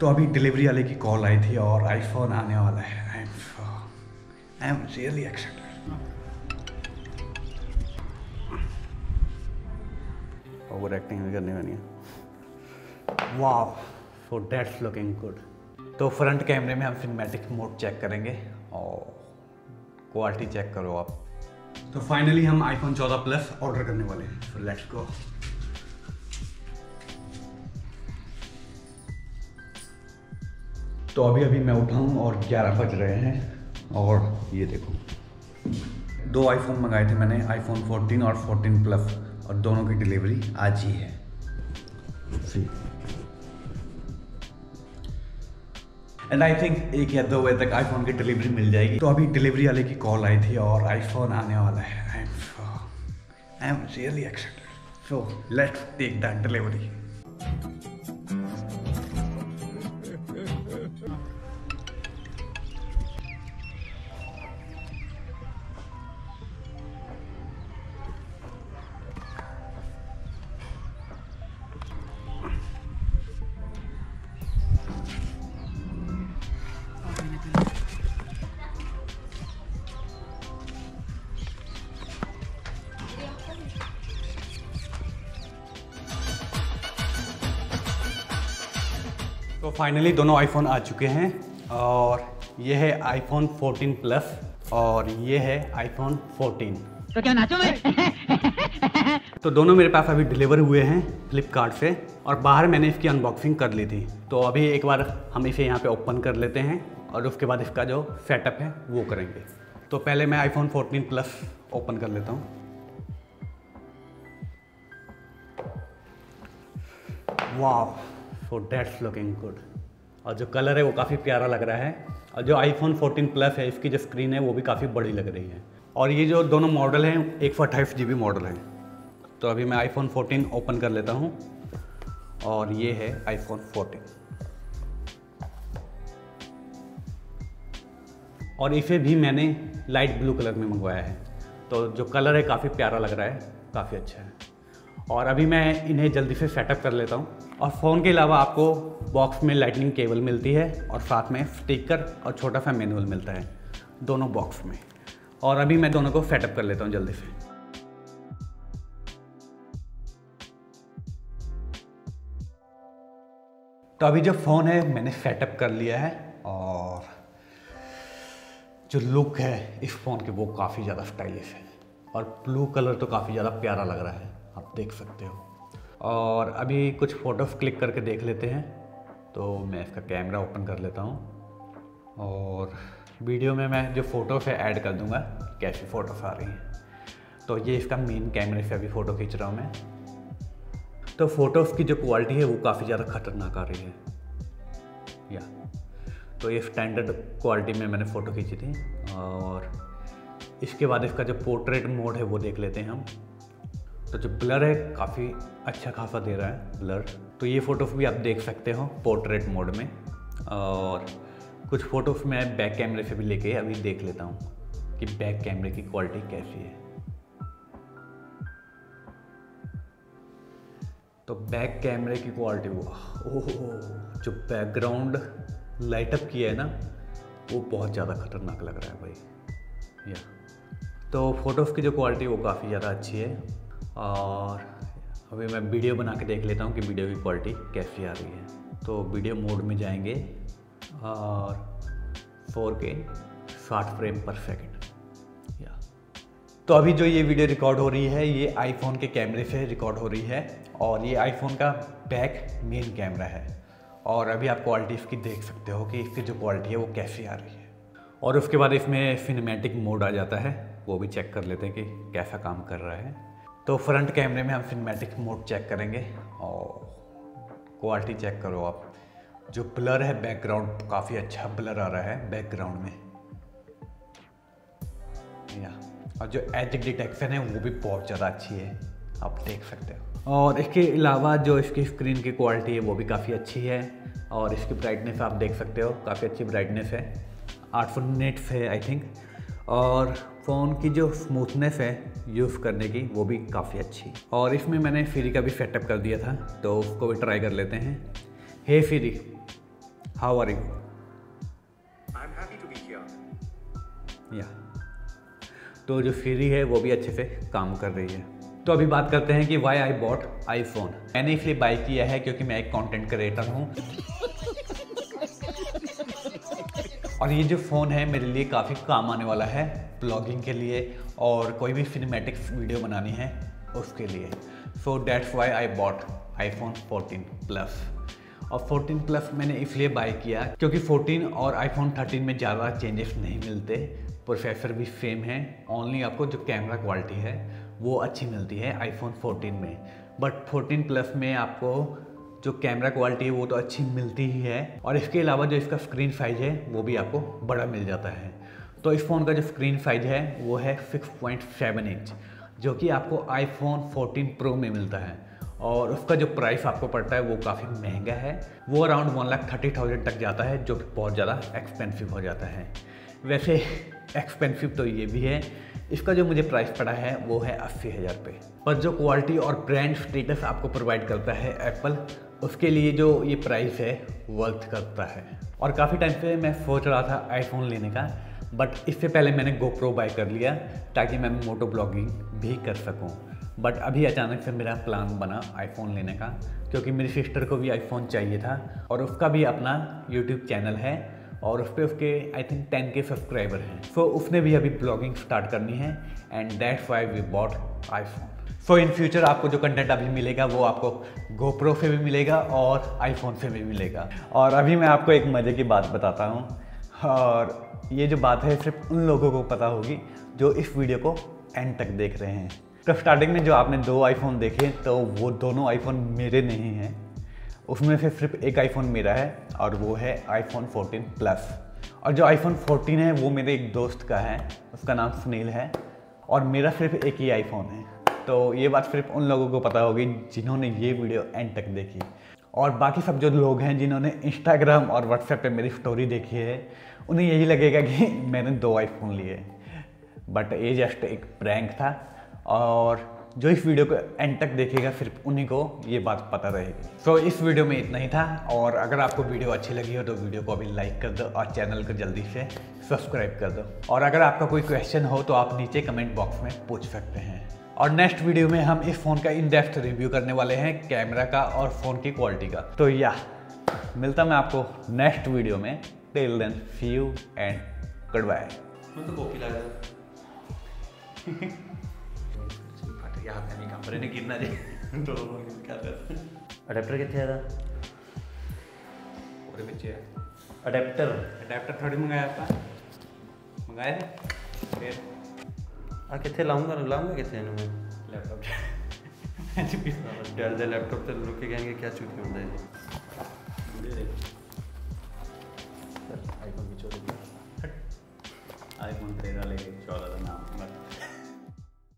तो अभी डिलीवरी वाले की कॉल आई थी और आईफोन आने वाला है। I am I am really excited over acting भी करनी बनी है। वाह सो डेट्स लुकिंग गुड तो फ्रंट कैमरे में हम सिनेमैटिक मोड चेक करेंगे और क्वालिटी चेक करो आप। तो फाइनली हम आईफोन 14 प्लस ऑर्डर करने वाले हैं। सो लेट्स गो तो अभी अभी मैं उठा हूँ और 11 बज रहे हैं और ये देखो। दो आईफोन मंगाए थे मैंने आईफोन 14 और 14 प्लस और दोनों की डिलीवरी आज ही है। सी एंड आई थिंक एक या दो बजे तक आईफोन की डिलीवरी मिल जाएगी। तो अभी डिलीवरी वाले की कॉल आई थी और आईफोन आने वाला है। I am I am really excited so let's take that delivery तो फाइनली दोनों आईफोन आ चुके हैं और ये है आईफोन 14 प्लस और ये है आईफोन 14 तो क्या नाचो मैं? तो दोनों मेरे पास अभी डिलीवर हुए हैं फ्लिपकार्ट से और बाहर मैंने इसकी अनबॉक्सिंग कर ली थी। तो अभी एक बार हम इसे यहाँ पे ओपन कर लेते हैं और उसके बाद इसका जो सेटअप है वो करेंगे। तो पहले मैं आईफोन 14 प्लस ओपन कर लेता हूँ। वाह सो डेट्स लुकिंग गुड और जो कलर है वो काफ़ी प्यारा लग रहा है। और जो आईफोन 14 प्लस है, इसकी जो स्क्रीन है, वो भी काफ़ी बड़ी लग रही है। और ये जो दोनों मॉडल हैं, एक सौ अट्ठाईस जी मॉडल हैं। तो अभी मैं आईफोन 14 ओपन कर लेता हूँ। और ये है आईफोन 14 और इसे भी मैंने लाइट ब्लू कलर में मंगवाया है। तो जो कलर है, काफ़ी प्यारा लग रहा है, काफ़ी अच्छा है। और अभी मैं इन्हें जल्दी से सेटअप कर लेता हूँ। और फ़ोन के अलावा आपको बॉक्स में लाइटनिंग केबल मिलती है और साथ में स्टिकर और छोटा सा मैनुअल मिलता है, दोनों बॉक्स में। और अभी मैं दोनों को सेटअप कर लेता हूँ जल्दी से। तो अभी जो फ़ोन है, मैंने सेटअप कर लिया है और जो लुक है, इस फ़ोन के वो काफ़ी ज़्यादा स्टाइलिश है। और ब्लू कलर तो काफ़ी ज़्यादा प्यारा लग रहा है। आप देख सकते हो। और अभी कुछ फ़ोटोज़ क्लिक करके देख लेते हैं तो मैं इसका कैमरा ओपन कर लेता हूँ। और वीडियो में मैं जो फ़ोटोज़ है ऐड कर दूँगा, कैसी फ़ोटोज़ आ रही हैं। तो ये इसका मेन कैमरे से अभी फ़ोटो खींच रहा हूँ मैं। तो फ़ोटोज़ की जो क्वालिटी है, वो काफ़ी ज़्यादा ख़तरनाक आ रही है। या। तो ये स्टैंडर्ड क्वालिटी में मैंने फ़ोटो खींची थी, और इसके बाद इसका जो पोर्ट्रेट मोड है, वो देख लेते हैं हम। तो जो ब्लर है, काफ़ी अच्छा खासा दे रहा है ब्लर तो ये फ़ोटोज़ भी आप देख सकते हो पोर्ट्रेट मोड में। और कुछ फ़ोटोज़ मैं बैक कैमरे से भी लेके अभी देख लेता हूँ कि बैक कैमरे की क्वालिटी कैसी है। तो बैक कैमरे की क्वालिटी ओह, जो बैकग्राउंड लाइटअप किया है ना, वो बहुत ज़्यादा ख़तरनाक लग रहा है भाई। या तो फ़ोटोज़ की जो क्वालिटी वो काफ़ी ज़्यादा अच्छी है। और अभी मैं वीडियो बना के देख लेता हूँ कि वीडियो की क्वालिटी कैसी आ रही है। तो वीडियो मोड में जाएँगे और 4K साठ फ्रेम पर सेकेंड या तो अभी जो ये वीडियो रिकॉर्ड हो रही है, ये आईफोन के कैमरे से रिकॉर्ड हो रही है और ये आईफोन का बैक मेन कैमरा है। और अभी आप क्वालिटी इसकी देख सकते हो कि इसकी जो क्वालिटी है वो कैसी आ रही है। और उसके बाद इसमें सिनेमैटिक मोड आ जाता है, वो भी चेक कर लेते हैं कि कैसा काम कर रहा है। तो फ्रंट कैमरे में हम सिनेमैटिक मोड चेक करेंगे और क्वालिटी चेक करो आप। जो ब्लर है बैकग्राउंड काफ़ी अच्छा ब्लर आ रहा है बैकग्राउंड में। या और जो एज डिटेक्शन है, वो भी बहुत ज़्यादा अच्छी है। आप देख सकते हो। और इसके अलावा जो इसकी स्क्रीन की क्वालिटी है, वो भी काफ़ी अच्छी है। और इसकी ब्राइटनेस आप देख सकते हो, काफ़ी अच्छी ब्राइटनेस है। आठ सौ है आई थिंक और फ़ोन की जो स्मूथनेस है यूज़ करने की वो भी काफ़ी अच्छी। और इसमें मैंने फ्री का भी सेटअप कर दिया था तो उसको भी ट्राई कर लेते हैं। Hey free how are you. या तो जो फ्री है वो भी अच्छे से काम कर रही है। तो अभी बात करते हैं कि why I bought iPhone मैंने इसलिए बाई किया है क्योंकि मैं एक कंटेंट क्रिएटर हूँ। और ये जो फ़ोन है मेरे लिए काफ़ी काम आने वाला है ब्लॉगिंग के लिए और कोई भी सिनेमेटिक्स वीडियो बनानी है उसके लिए। So that's why I bought iPhone 14 plus और 14 प्लस मैंने इसलिए बाय किया क्योंकि 14 और आईफोन 13 में ज़्यादा चेंजेस नहीं मिलते। प्रोसेसर भी सेम है ओनली आपको जो कैमरा क्वालिटी है, वो अच्छी मिलती है आईफोन 14 में। बट 14 प्लस में आपको जो कैमरा क्वालिटी है वो तो अच्छी मिलती ही है। और इसके अलावा जो इसका स्क्रीन साइज़ है, वो भी आपको बड़ा मिल जाता है। तो इस फ़ोन का जो स्क्रीन साइज़ है, वो है 6.7 इंच जो कि आपको आईफोन 14 प्रो में मिलता है। और उसका जो प्राइस आपको पड़ता है, वो काफ़ी महँगा है। वो around one lakh thirty thousand तक जाता है, जो कि बहुत ज़्यादा एक्सपेंसिव हो जाता है। वैसे एक्सपेंसिव तो ये भी है। इसका जो मुझे प्राइस पड़ा है, वो है अस्सी हज़ार रुपये। पर जो क्वालिटी और ब्रांड स्टेटस आपको प्रोवाइड करता है एप्पल उसके लिए जो ये प्राइस है वर्थ करता है। और काफ़ी टाइम से मैं सोच रहा था आईफोन लेने का बट इससे पहले मैंने गोप्रो बाय कर लिया ताकि मैं मोटो ब्लॉगिंग भी कर सकूँ। बट अभी अचानक से मेरा प्लान बना आईफोन लेने का क्योंकि मेरी सिस्टर को भी आईफोन चाहिए था और उसका भी अपना यूट्यूब चैनल है और उस पर उसके I think ten K subscriber हैं। सो so, उसने भी अभी ब्लॉगिंग स्टार्ट करनी है and that's why we bought iPhone so in future आपको जो कंटेंट अभी मिलेगा, वो आपको गोप्रो से भी मिलेगा और आईफोन से भी मिलेगा। और अभी मैं आपको एक मज़े की बात बताता हूँ। और ये जो बात है, सिर्फ़ उन लोगों को पता होगी जो इस वीडियो को एंड तक देख रहे हैं। तो स्टार्टिंग में जो आपने दो आईफोन देखे तो वो दोनों आईफोन मेरे नहीं हैं। उसमें से सिर्फ़ एक आईफोन मेरा है और वो है आईफोन 14 प्लस और जो आईफोन 14 है, वो मेरे एक दोस्त का है। उसका नाम सुनील है। और मेरा सिर्फ़ एक ही आईफोन है। तो ये बात सिर्फ़ उन लोगों को पता होगी जिन्होंने ये वीडियो एंड तक देखी। और बाकी सब जो लोग हैं जिन्होंने इंस्टाग्राम और व्हाट्सएप पे मेरी स्टोरी देखी है उन्हें यही लगेगा कि मैंने दो आईफोन लिए। बट ये जस्ट एक प्रैंक था और जो इस वीडियो को एंड तक देखेगा सिर्फ़ उन्हीं को ये बात पता रहेगी। सो so, इस वीडियो में इतना ही था और अगर आपको वीडियो अच्छी लगी हो तो वीडियो को अभी लाइक कर दो और चैनल को जल्दी से सब्सक्राइब कर दो। और अगर आपका कोई क्वेश्चन हो तो आप नीचे कमेंट बॉक्स में पूछ सकते हैं। और नेक्स्ट वीडियो में हम इस फ़ोन का इन डेप्थ रिव्यू करने वाले हैं कैमरा का और फ़ोन की क्वालिटी का तो या मिलता मैं आपको नेक्स्ट वीडियो में till then see you and goodbye तो कॉपी लगा याद है नहीं कमरे ने गिरना जी तो क्या कर ਅਡੈਪਟਰ ਕਿੱਥੇ ਆ ਇਹਦਾ ਉਹਦੇ ਵਿੱਚ ਹੈ ਅਡੈਪਟਰ ਅਡੈਪਟਰ ਥੋੜੀ ਮੰਗਾਇਆ ਆਪਾਂ ਮੰਗਾਇਆ ਸੀ ਫਿਰ और कितने लाऊँगा लाऊँगा कितने मैं? लैपटॉप डर दे लैपटॉप तो लोग कहेंगे क्या चूती होता है। आईफोन तेरह लेके चौदह का नाम